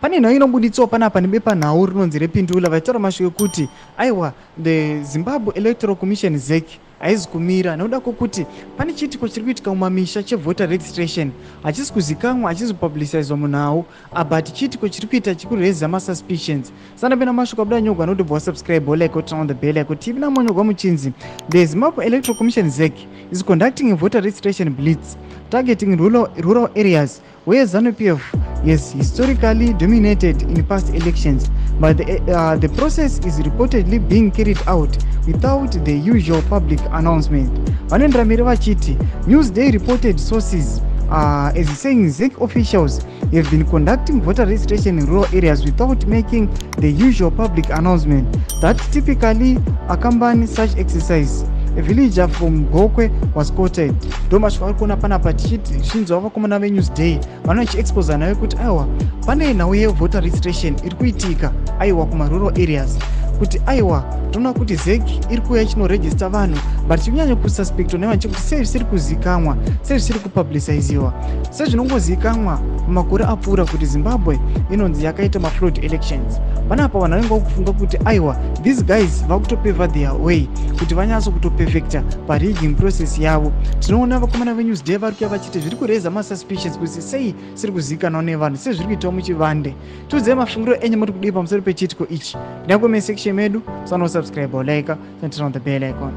pane nhau inobuditswa panapa nebepanhau rinonzi repindula. Vachitaura mashure kuti aiwa the zimbabwe electoral commission zek haizi kumira. Nekuda kwokuti pane chiitiko chiri kuitika mumamisha chevoter registration. Hachisi kuzikamwa hachisi kupublicizwa munhau but chiitiko chiri kuita chikureza masuspicions sana pena mashuka buda nyogwa notobva wasubscribe olike on the bell like kuti ivina monyogwa muchinzi the zimbabwe electoral commission zek is conducting a voter registration blitz targeting rural, rural areas where ZANU-PF has historically dominated in past elections, but the, uh, the process is reportedly being carried out without the usual public announcement. Vanendramberi vachiti Newsday reported sources uh, as saying ZEC officials have been conducting voter registration in rural areas without making the usual public announcement that typically accompany such exercise villager from gokwe was quoted. Ndomasvika vari kuona panapa tichiti zvinzwa vakomana venewsday vanova chiexposa nayo kuti aiwa pane nhau yevoter registration iri kuitika aiwa kumarural areas. Kuti aiwa toona kuti zeg iri kuuya ichinorejista vanhu but chikunyanya kususpectwa nevanhu chekuti sei zvisiri kuzikamwa sei zvisiri kupubliciziwa. Sezvinongozikamwa mumakore apfuura kuti zimbabwe inonzi yakaita mafraud elections. Panapa vanhu vanenge vakufunga kuti aiwa these guys vakutopevha their way kuti vanyatso kutopefecta parigging process yavo. Tinoona vakomana venewsday vari kuya vachiti zviri kureza masuspicions kuti sei siri kuzikanwa nevanhu sei zviri kuitawo muchivande. Tiudzei mafungiro enyu muri kudii pamusoro pechiitiko ichi. Ndinyakomei section medu sanosubscribe olaika on the bell icon